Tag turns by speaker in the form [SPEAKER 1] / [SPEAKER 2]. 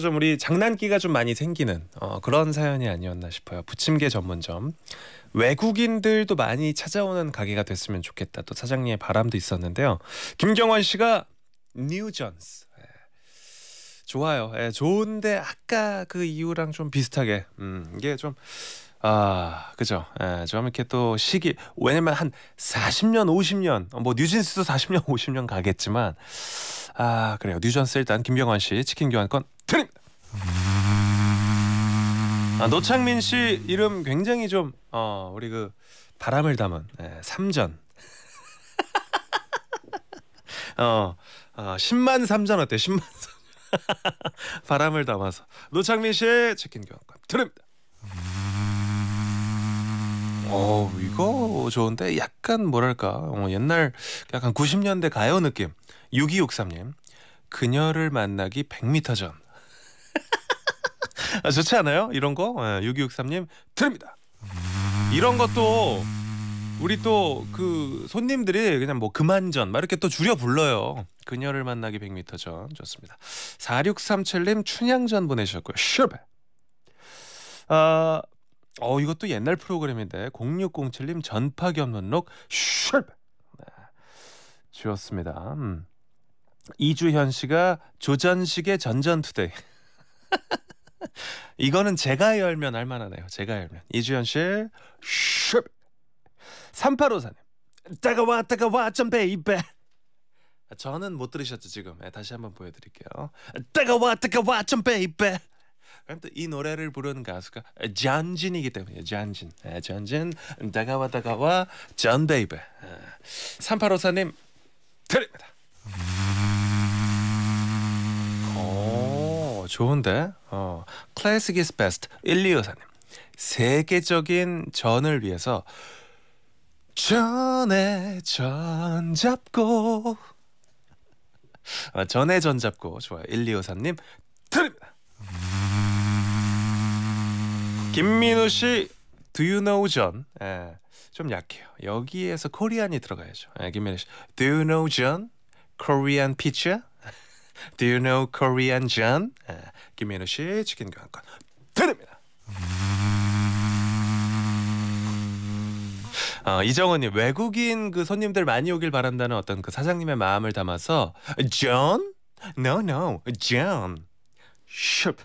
[SPEAKER 1] 좀 우리 장난기가 좀 많이 생기는 어, 그런 사연이 아니었나 싶어요. 부침개 전문점. 외국인들도 많이 찾아오는 가게가 됐으면 좋겠다. 또 사장님의 바람도 있었는데요. 김경원 씨가 뉴전스. 예. 좋아요. 예, 좋은데 아까 그 이유랑 좀 비슷하게 음, 이게 좀 아, 그죠. 예, 좀 이렇게 또 시기 왜냐면 한 40년, 50년 뭐 뉴진스도 40년, 50년 가겠지만 아, 그래요. 뉴전스 일단 김경환 씨 치킨 교환권 아, 노창민 씨 이름 굉장히 좀 어, 우리 그 바람을 담은 예, 삼전. 어, 어 10만 삼전 어때? 10만 삼전. 바람을 담아서 노창민 씨 치킨 교환권 드립니다. 어 이거 좋은데 약간 뭐랄까 어, 옛날 약간 90년대 가요 느낌 6263님 그녀를 만나기 100m 전 아, 좋지 않아요? 이런 거? 네, 6263님 드립니다. 이런 것도 우리 또 그 손님들이 그냥 뭐 그만전 막 이렇게 또 줄여 불러요. 그녀를 만나기 100m 전 좋습니다. 4637님 춘향전 보내셨고요. 슈베. 아, 어 이것도 옛날 프로그램인데 0607님 전파기 없는 록 슈베. 네, 좋습니다. 음. 이주현 씨가 조전식의 전전투데이. 이거는 제가 열면 할만하네요. 제가 열면 이주현 씨, 슉. 3854님, 따가와 따가와 좀 베이베. 저는 못 들으셨죠 지금. 네, 다시 한번 보여드릴게요. 따가와 따가와 좀 베이베. 또이 노래를 부르는 가수가 잔진이기 때문에 잔진. 네, 잔진 따가와 따가와 전 baby. 3854님 좋은데? 어, classic is best 1254님. 세계적인 전을 위해서 전에 전 잡고 아, 전에 전 잡고 좋아요 1254님 드립니다 김민우 씨 Do you know 전? 예, 좀 약해요 여기에서 코리안이 들어가야죠 예, 김민우 씨 Do you know 전? Korean pizza? Do you know Korean 전? 예, 김민우 씨 치킨 교환권 드립니다 어, 이정은님 외국인 그 손님들 많이 오길 바란다는 어떤 그 사장님의 마음을 담아서 John? No, no, John. 슉.